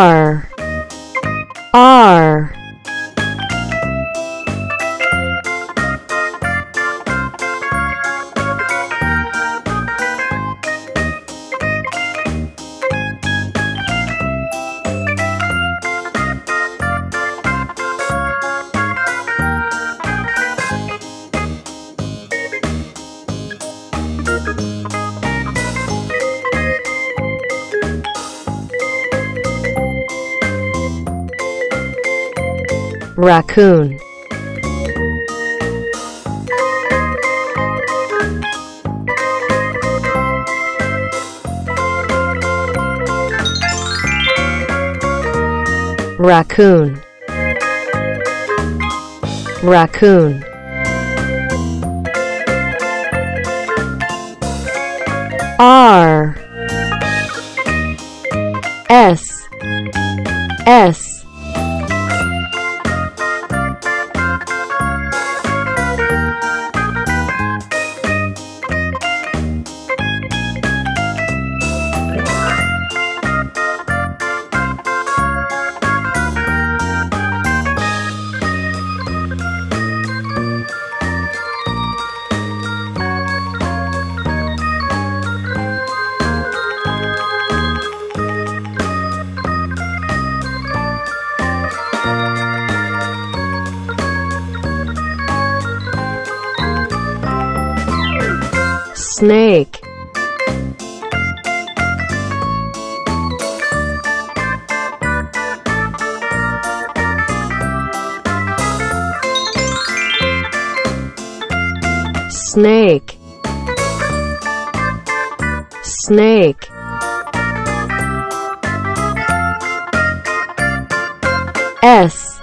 R raccoon. Raccoon. Raccoon. R S S snake. Snake. Snake. S